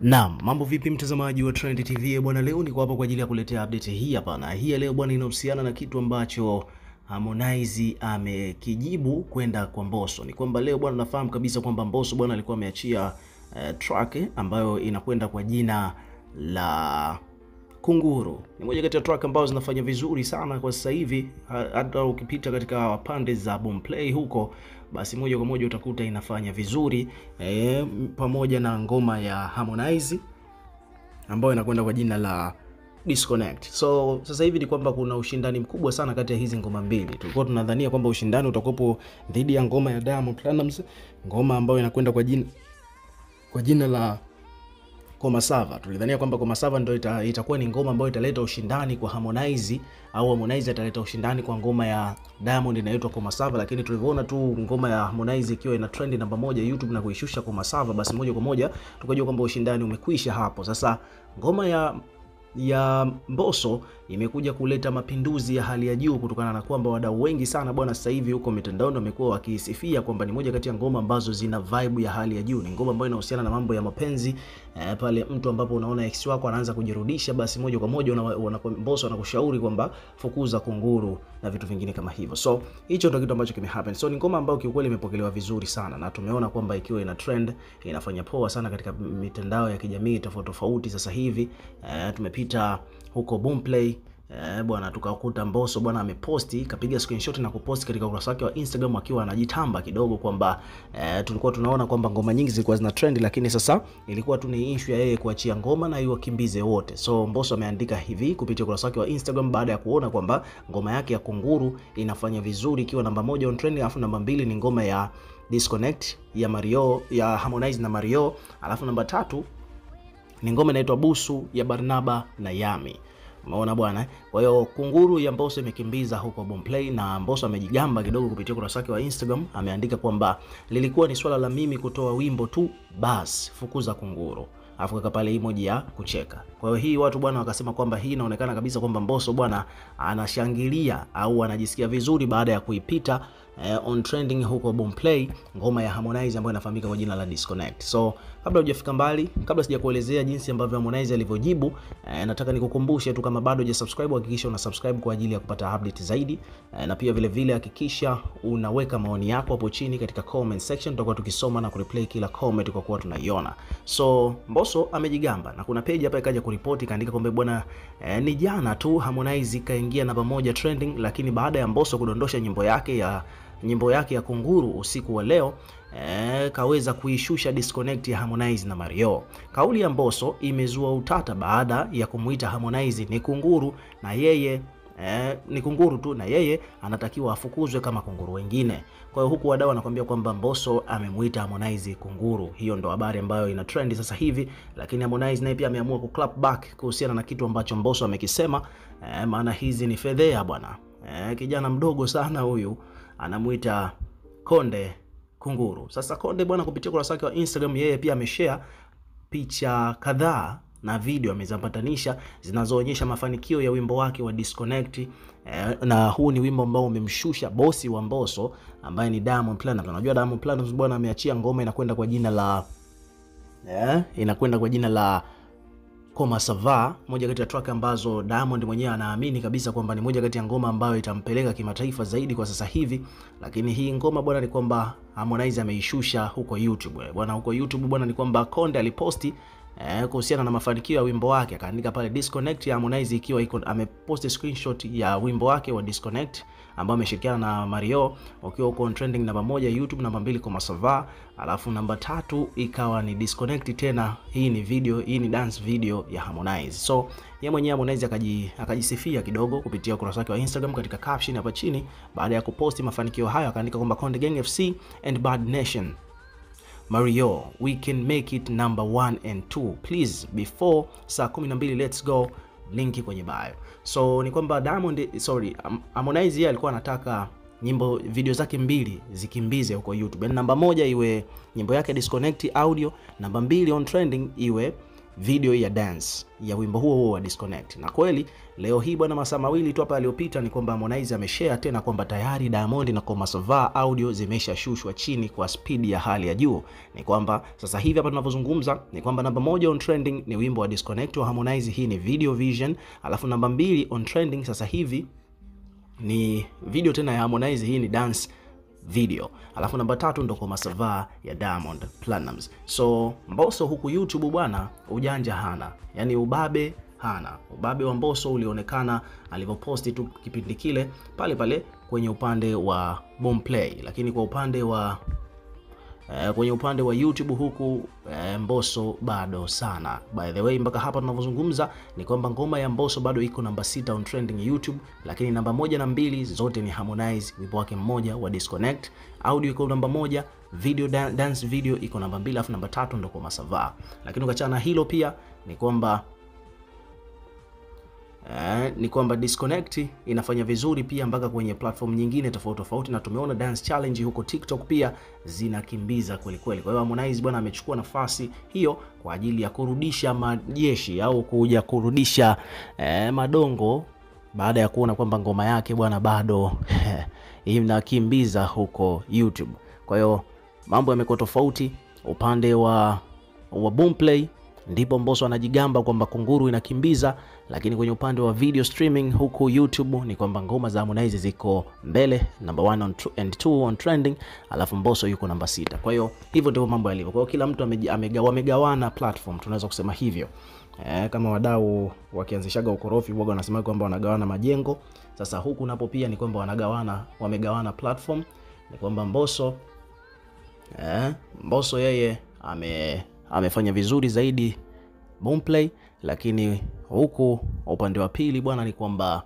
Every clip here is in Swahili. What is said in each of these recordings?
Naam, mambo vipi mtazamaji wa Trend TV bwana, leo niko hapa kwa ajili ya kuletea update hii hapa, na hii leo bwana inahusiana na kitu ambacho Harmonize amekijibu kwenda kwa Mbosso. Ni kwamba leo bwana, nafahamu kabisa kwamba Mbosso bwana alikuwa ameachia uh, track ambayo inakwenda kwa jina la Kunguru. Ni moja kati ya track ambazo zinafanya vizuri sana kwa sasa hivi, hata ukipita katika pande za Boomplay huko basi moja kwa moja utakuta inafanya vizuri e, pamoja na ngoma ya Harmonize ambayo inakwenda kwa jina la Disconnect. So sasa hivi ni kwamba kuna ushindani mkubwa sana kati ya hizi ngoma mbili. Tulikuwa tunadhania kwamba ushindani utakuwepo dhidi ya ngoma ya Diamond Platnumz, ngoma ambayo inakwenda kwa jina kwa jina la Komasava. Tulidhania kwamba Komasava ndio ita, itakuwa ni ngoma ambayo italeta ushindani kwa Harmonize au Harmonize ataleta ushindani kwa ngoma ya Diamond inaitwa Komasava, lakini tulivyoona tu ngoma ya Harmonize ikiwa ina trend namba moja YouTube na kuishusha Komasava, basi moja kwa moja tukajua kwamba ushindani umekwisha hapo. Sasa ngoma ya ya Mbosso imekuja kuleta mapinduzi ya hali ya juu kutokana na kwamba wadau wengi sana bwana, sasa hivi huko mitandaoni wamekuwa wakisifia kwamba ni moja kati ya ngoma ambazo zina vibe ya hali ya juu. Ni ngoma ambayo inahusiana na mambo ya mapenzi eh, pale mtu ambapo unaona ex wako anaanza kujirudisha, basi moja kwa moja bosi anakushauri kwamba fukuza kunguru na vitu vingine kama hivyo. So hicho ndio kitu ambacho kimehappen. So ni ngoma ambayo kiukweli imepokelewa vizuri sana na tumeona kwamba ikiwa ina trend inafanya poa sana katika mitandao ya kijamii tofauti tofauti. Sasa hivi eh, tumepita huko Boomplay Eh, bwana tukakuta Mbosso bwana ameposti kapiga screenshot na kuposti katika ukurasa wake wa Instagram akiwa anajitamba kidogo kwamba eh, tulikuwa tunaona kwamba ngoma nyingi zilikuwa zina trend, lakini sasa ilikuwa tu ni issue ya yeye kuachia ngoma na iwakimbize wote. So Mbosso ameandika hivi kupitia ukurasa wake wa Instagram baada ya kuona kwamba ngoma yake ya Kunguru inafanya vizuri ikiwa namba moja on trend, alafu namba mbili ni ngoma ya Disconnect ya Mario ya Harmonize na Mario, alafu namba tatu ni ngoma inaitwa Busu ya Barnaba na Yami. Umeona bwana. Kwa hiyo Kunguru ya Mbosso imekimbiza huko Boomplay na Mbosso amejigamba kidogo kupitia ukurasa wake wa Instagram, ameandika kwamba lilikuwa ni swala la mimi kutoa wimbo tu, basi, fukuza Kunguru alafu kaka pale emoji ya kucheka. Kwa hiyo hii watu bwana wakasema kwamba hii inaonekana kabisa kwamba Mbosso bwana anashangilia au anajisikia vizuri baada ya kuipita eh, on trending huko Boomplay ngoma ya Harmonize ambayo inafahamika kwa jina la Disconnect. So kabla hujafika mbali, kabla sijakuelezea jinsi ambavyo Harmonize alivyojibu, eh, nataka nikukumbushe tu kama bado hujasubscribe, hakikisha una subscribe kwa ajili ya kupata update zaidi eh, na pia vile vile hakikisha unaweka maoni yako hapo chini katika comment section, tutakuwa tukisoma na kureplay kila comment kwa kuwa tunaiona. So Mbosso amejigamba na kuna page hapa ikaja kuripoti kaandika kwamba bwana eh, ni jana tu Harmonize kaingia namba moja trending, lakini baada ya Mbosso kudondosha nyimbo yake ya nyimbo yake ya Kunguru usiku wa leo e, kaweza kuishusha Disconnect ya Harmonize na Mario. Kauli ya Mbosso imezua utata baada ya kumuita Harmonize ni kunguru na yeye e, ni kunguru tu na yeye anatakiwa afukuzwe kama kunguru wengine. Kwa hiyo huku wadau wanakuambia kwamba Mbosso amemuita Harmonize kunguru. Hiyo ndo habari ambayo ina trend sasa hivi, lakini Harmonize naye pia ameamua ku clap back kuhusiana na kitu ambacho Mbosso amekisema e, maana hizi ni fedhea bwana. E, kijana mdogo sana huyu anamwita Konde kunguru. Sasa Konde bwana, kupitia ukurasa wake wa Instagram, yeye pia ameshare picha kadhaa na video amezapatanisha zinazoonyesha mafanikio ya wimbo wake wa Disconnect eh, na huu ni wimbo ambao umemshusha bosi wa Mbosso ambaye ni Diamond Platnumz. Unajua Diamond Platnumz bwana ameachia ngoma inakwenda kwa jina la eh, inakwenda kwa jina la Koma Sava, moja kati ya track ambazo Diamond mwenyewe anaamini kabisa kwamba ni moja kati ya ngoma ambayo itampeleka kimataifa zaidi kwa sasa hivi. Lakini hii ngoma bwana, ni kwamba Harmonize ameishusha huko YouTube bwana. Huko YouTube bwana, ni kwamba Konde aliposti eh, kuhusiana na mafanikio ya wimbo wake, akaandika pale Disconnect ya Harmonize, ikiwa iko ameposti screenshot ya wimbo wake wa Disconnect ambao ameshirikiana na Mario ukiwa uko trending namba moja YouTube, namba mbili Koma Sava, alafu namba tatu ikawa ni Disconnect tena. Hii ni video, hii ni dance video ya Harmonize. So yeye mwenyewe Harmonize akaji akajisifia kidogo kupitia ukurasa wake wa Instagram katika caption hapa chini, baada ya kuposti mafanikio hayo akaandika kwamba Konde Gang FC and Bad Nation Mario, we can make it number one and two. Please before saa 12 let's go, linki kwenye bio. So ni kwamba Diamond, sorry, Harmonize yeye alikuwa anataka nyimbo video zake mbili zikimbize huko YouTube, yaani namba moja iwe nyimbo yake Disconnect audio, namba mbili on trending iwe video ya dance ya wimbo huo huo wa Disconnect. Na kweli leo hii bwana, masaa mawili tu hapa aliyopita ni kwamba Harmonize ameshare tena kwamba tayari Diamond na Koma Savaa audio zimeshashushwa chini kwa spidi ya hali ya juu. Ni kwamba sasa hivi hapa tunavyozungumza ni kwamba namba moja on trending ni wimbo wa Disconnect wa Harmonize, hii ni video vision, alafu namba mbili on trending sasa hivi ni video tena ya Harmonize, hii ni dance video, alafu namba tatu ndo Koma Savaa ya Diamond Platnumz. So Mbosso huku YouTube bwana, ujanja hana, yani ubabe hana. Ubabe wa Mbosso ulionekana alivyoposti tu kipindi kile pale pale kwenye upande wa Boomplay, lakini kwa upande wa Uh, kwenye upande wa YouTube huku e, Mbosso bado sana. By the way, mpaka hapa tunavyozungumza ni kwamba ngoma ya Mbosso bado iko namba sita on trending YouTube, lakini namba moja na mbili zote ni Harmonize, wimbo wake mmoja wa Disconnect. Audio iko namba moja, video dan dance video iko namba mbili, alafu namba tatu ndo kwa Masavaa. Lakini ukachana hilo pia ni kwamba Eh, ni kwamba Disconnect inafanya vizuri pia mpaka kwenye platform nyingine tofauti tofauti, na tumeona dance challenge huko TikTok pia zinakimbiza kweli kweli. Kwa hiyo Harmonize bwana amechukua nafasi hiyo kwa ajili ya kurudisha majeshi au kuja kurudisha eh, madongo baada ya kuona kwamba ngoma yake bwana bado inakimbiza huko YouTube. Kwa hiyo mambo yamekuwa tofauti upande wa, wa Boomplay ndipo Mbosso anajigamba kwamba kunguru inakimbiza, lakini kwenye upande wa video streaming huku YouTube ni kwamba ngoma za Harmonize ziko mbele, number one on and two on trending, alafu Mbosso yuko namba sita. Kwa hiyo hivyo ndivyo mambo yalivyo. Kwa hiyo kila mtu wamegawana platform, tunaweza kusema hivyo. E, kama wadau wakianzishaga ukorofi huwa wanasema kwamba wanagawana majengo. Sasa huku napo pia ni kwamba wanagawana, wamegawana platform, ni kwamba Mbosso e, Mbosso yeye ame amefanya vizuri zaidi Boomplay, lakini huku upande wa pili bwana ni kwamba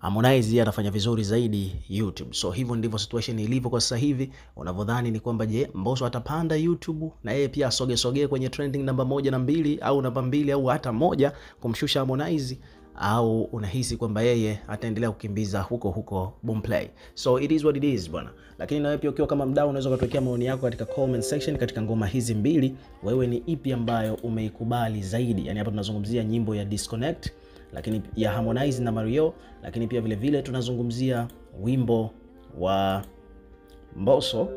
Harmonize anafanya vizuri zaidi YouTube. So hivyo ndivyo situation ilivyo kwa sasa hivi. Unavyodhani ni kwamba je, Mbosso atapanda YouTube na yeye pia asogesogee kwenye trending namba moja na mbili au namba mbili au hata moja kumshusha Harmonize au unahisi kwamba yeye ataendelea kukimbiza huko huko Boomplay? So it is what it is bwana. Lakini na wewe pia ukiwa kama mdau, unaweza kutuwekea maoni yako katika comment section. Katika ngoma hizi mbili, wewe ni ipi ambayo umeikubali zaidi? Yani hapa tunazungumzia nyimbo ya Disconnect, lakini ya Harmonize na Mario, lakini pia vile vile tunazungumzia wimbo wa Mbosso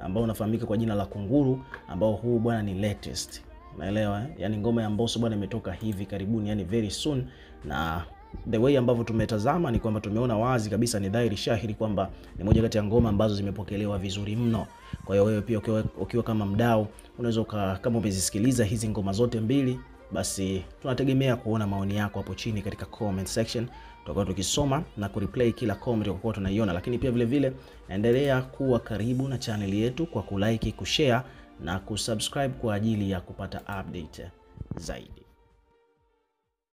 ambao unafahamika kwa jina la Kunguru, ambao huu bwana ni latest Unaelewa, eh? yani ngoma ya Mbosso bwana imetoka hivi karibuni, yani very soon, na the way ambavyo tumetazama ni kwamba tumeona wazi kabisa, ni dhahiri shahiri kwamba ni moja kati ya ngoma ambazo zimepokelewa vizuri mno. Kwa hiyo wewe pia ukiwa, ukiwa kama mdau unaweza kama umezisikiliza hizi ngoma zote mbili, basi tunategemea kuona maoni yako hapo chini katika comment section. Tutakuwa tukisoma na kureplay kila comment kwa tunaiona, lakini pia vile vile endelea kuwa karibu na channel yetu kwa kulike, kushare na kusubscribe kwa ajili ya kupata update zaidi.